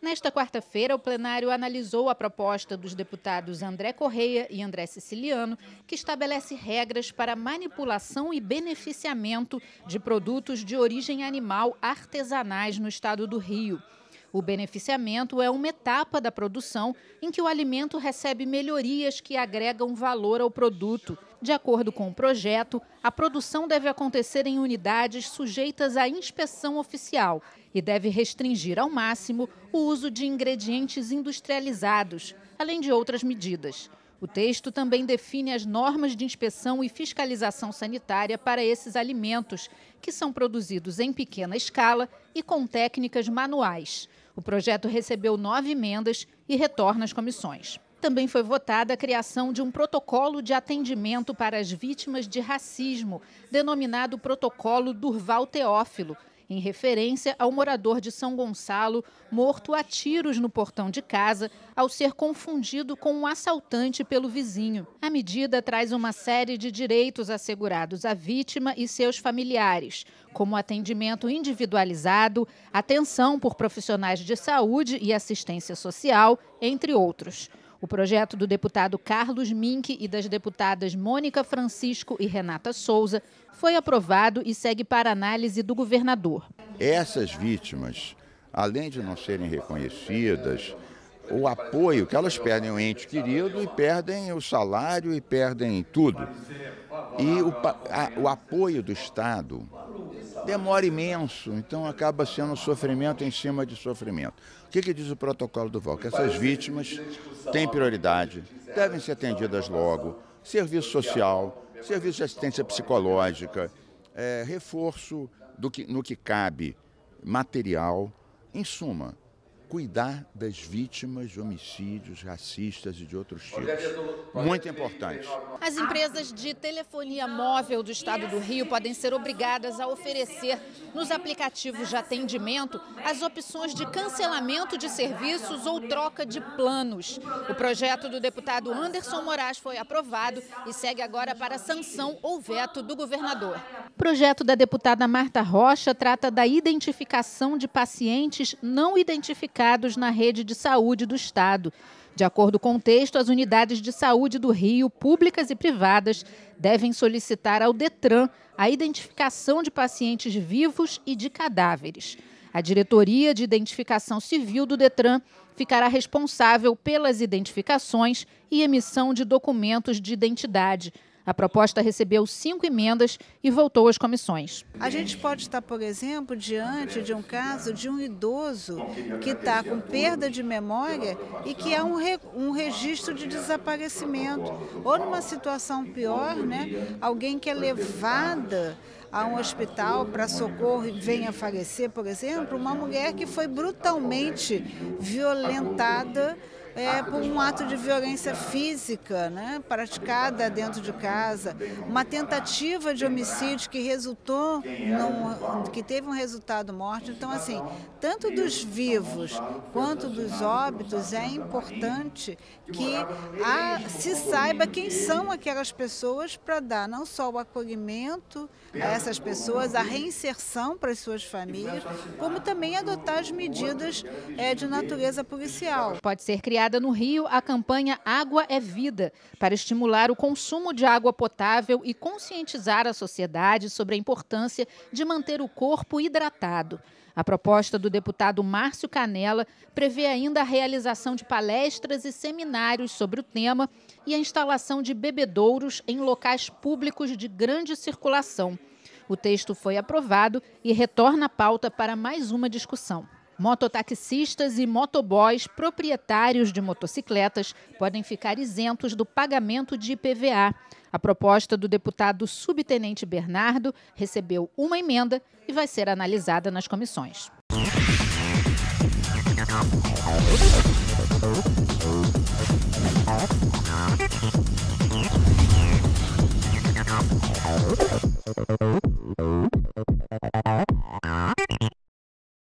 Nesta quarta-feira, o plenário analisou a proposta dos deputados André Correia e André Siciliano, que estabelece regras para manipulação e beneficiamento de produtos de origem animal artesanais no estado do Rio. O beneficiamento é uma etapa da produção em que o alimento recebe melhorias que agregam valor ao produto. De acordo com o projeto, a produção deve acontecer em unidades sujeitas à inspeção oficial e deve restringir ao máximo o uso de ingredientes industrializados, além de outras medidas. O texto também define as normas de inspeção e fiscalização sanitária para esses alimentos, que são produzidos em pequena escala e com técnicas manuais. O projeto recebeu nove emendas e retorna às comissões. Também foi votada a criação de um protocolo de atendimento para as vítimas de racismo, denominado Protocolo Durval Teófilo, em referência ao morador de São Gonçalo morto a tiros no portão de casa ao ser confundido com um assaltante pelo vizinho. A medida traz uma série de direitos assegurados à vítima e seus familiares, como atendimento individualizado, atenção por profissionais de saúde e assistência social, entre outros. O projeto do deputado Carlos Mink e das deputadas Mônica Francisco e Renata Souza foi aprovado e segue para análise do governador. Essas vítimas, além de não serem reconhecidas, o apoio que elas perdem o ente querido e perdem o salário e perdem tudo. E o, a, o apoio do Estado demora imenso, então acaba sendo sofrimento em cima de sofrimento. O que, que diz o protocolo do VAL? Que essas vítimas têm prioridade, devem ser atendidas logo, serviço social, serviço de assistência psicológica, é, reforço do que, no que cabe, material, em suma, cuidar das vítimas de homicídios racistas e de outros tipos. Muito importante. As empresas de telefonia móvel do estado do Rio podem ser obrigadas a oferecer nos aplicativos de atendimento as opções de cancelamento de serviços ou troca de planos. O projeto do deputado Anderson Moraes foi aprovado e segue agora para sanção ou veto do governador. O projeto da deputada Marta Rocha trata da identificação de pacientes não identificados na rede de saúde do Estado. De acordo com o texto, as unidades de saúde do Rio, públicas e privadas, devem solicitar ao Detran a identificação de pacientes vivos e de cadáveres. A Diretoria de Identificação Civil do Detran ficará responsável pelas identificações e emissão de documentos de identidade, a proposta recebeu cinco emendas e voltou às comissões. A gente pode estar, por exemplo, diante de um caso de um idoso que está com perda de memória e que há um, re, um registro de desaparecimento. Ou numa situação pior, né, alguém que é levada a um hospital para socorro e venha falecer, por exemplo, uma mulher que foi brutalmente violentada é, por um ato de violência física né, praticada dentro de casa, uma tentativa de homicídio que resultou, num, que teve um resultado morte. Então, assim, tanto dos vivos quanto dos óbitos, é importante que a, se saiba quem são aquelas pessoas para dar não só o acolhimento a essas pessoas, a reinserção para as suas famílias, como também adotar as medidas é, de natureza policial. Pode ser criado criada no Rio a campanha Água é Vida, para estimular o consumo de água potável e conscientizar a sociedade sobre a importância de manter o corpo hidratado. A proposta do deputado Márcio Canela prevê ainda a realização de palestras e seminários sobre o tema e a instalação de bebedouros em locais públicos de grande circulação. O texto foi aprovado e retorna à pauta para mais uma discussão. Mototaxistas e motoboys proprietários de motocicletas podem ficar isentos do pagamento de IPVA. A proposta do deputado subtenente Bernardo recebeu uma emenda e vai ser analisada nas comissões.